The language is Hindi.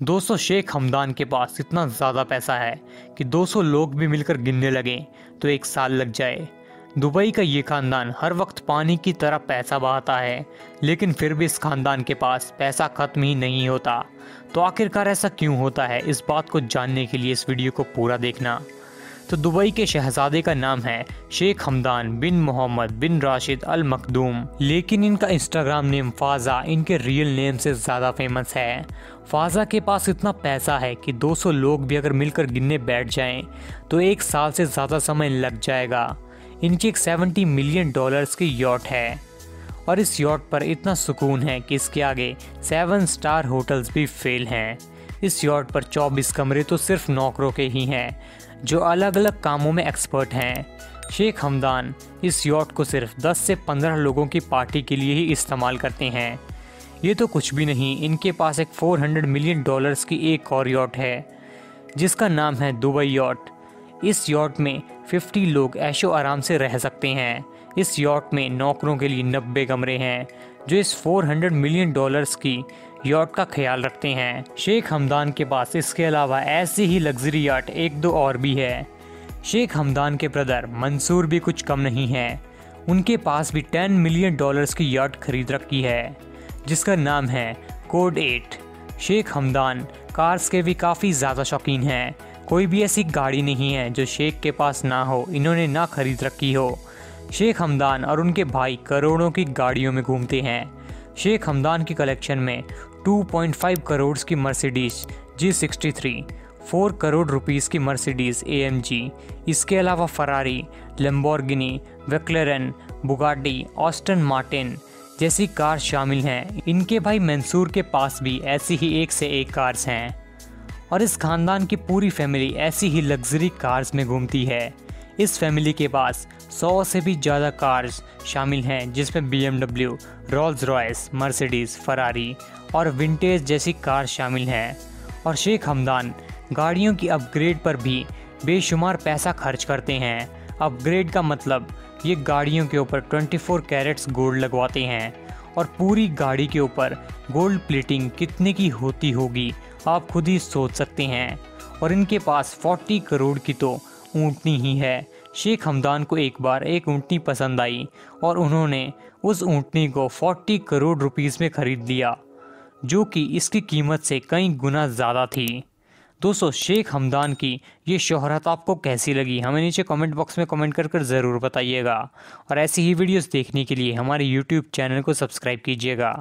दोस्तों, शेख हमदान के पास इतना ज़्यादा पैसा है कि 200 लोग भी मिलकर गिनने लगे तो एक साल लग जाए। दुबई का ये खानदान हर वक्त पानी की तरह पैसा बहाता है, लेकिन फिर भी इस खानदान के पास पैसा ख़त्म ही नहीं होता। तो आखिरकार ऐसा क्यों होता है, इस बात को जानने के लिए इस वीडियो को पूरा देखना। तो दुबई के शहजादे का नाम है शेख हमदान बिन मोहम्मद बिन राशिद अल मखदूम। लेकिन इनका इंस्टाग्राम नेम फाजा, इनके रियल नेम से ज़्यादा फ़ेमस है। फाजा के पास इतना पैसा है कि 200 लोग भी अगर मिलकर गिनने बैठ जाएँ तो एक साल से ज़्यादा समय लग जाएगा। इनकी एक 70 मिलियन डॉलर्स की यॉट है। और इस यॉट पर इतना सुकून है कि इसके आगे सेवन स्टार होटल्स भी फेल हैं। इस यॉट पर 24 कमरे तो सिर्फ़ नौकरों के ही हैं। जो अलग अलग कामों में एक्सपर्ट हैं। शेख हमदान इस यॉट को सिर्फ़ 10 से 15 लोगों की पार्टी के लिए ही इस्तेमाल करते हैं। ये तो कुछ भी नहीं, इनके पास एक 400 मिलियन डॉलर्स की एक और यॉट है, जिसका नाम है दुबई यॉट इस यॉट में 50 लोग ऐशो आराम से रह सकते हैं। इस यॉट में नौकरों के लिए 90 कमरे हैं। जो इस 400 मिलियन डॉलर्स की यॉट का ख्याल रखते हैं। शेख हमदान के पास इसके अलावा ऐसी ही लग्जरी याट एक दो और भी है। शेख हमदान के ब्रदर मंसूर भी कुछ कम नहीं है। उनके पास भी 10 मिलियन डॉलर्स की याट खरीद रखी है, जिसका नाम है code eight Sheikh Hamdan cars के भी काफ़ी ज़्यादा शौकीन हैं। कोई भी ऐसी गाड़ी नहीं है जो शेख के पास ना हो, इन्होंने ना खरीद रखी हो। शेख हमदान और उनके भाई करोड़ों की गाड़ियों में घूमते हैं। शेख हमदान की कलेक्शन में 2.5 करोड़ की Mercedes G sixty three four crore rupees की मर्सिडीज़ AMG इसके अलावा Ferrari Lamborghini McLaren Bugatti Aston Martin जैसी कार शामिल हैं। इनके भाई मंसूर के पास भी ऐसी ही एक से एक कार्स हैं। और इस खानदान की पूरी फैमिली ऐसी ही लग्जरी कार्स में घूमती है। इस फैमिली के पास 100 से भी ज़्यादा कार्स शामिल हैं, जिसमें B M W Rolls Royce Mercedes Ferrari और विंटेज जैसी कार शामिल हैं। और शेख हमदान गाड़ियों की अपग्रेड पर भी बेशुमार पैसा खर्च करते हैं। अपग्रेड का मतलब ये गाड़ियों के ऊपर 24 कैरेट्स गोल्ड लगवाते हैं और पूरी गाड़ी के ऊपर गोल्ड प्लेटिंग कितने की होती होगी, आप खुद ही सोच सकते हैं। और इनके पास 40 करोड़ की तो ऊँटनी ही है। शेख हमदान को एक बार एक ऊँटनी पसंद आई और उन्होंने उस ऊँटनी को 40 करोड़ रुपीस में ख़रीद लिया, जो कि इसकी कीमत से कई गुना ज़्यादा थी। दोस्तों, शेख हमदान की ये शोहरत आपको कैसी लगी? हमें नीचे कमेंट बॉक्स में कमेंट कर कर ज़रूर बताइएगा। और ऐसी ही वीडियोस देखने के लिए हमारे यूट्यूब चैनल को सब्सक्राइब कीजिएगा।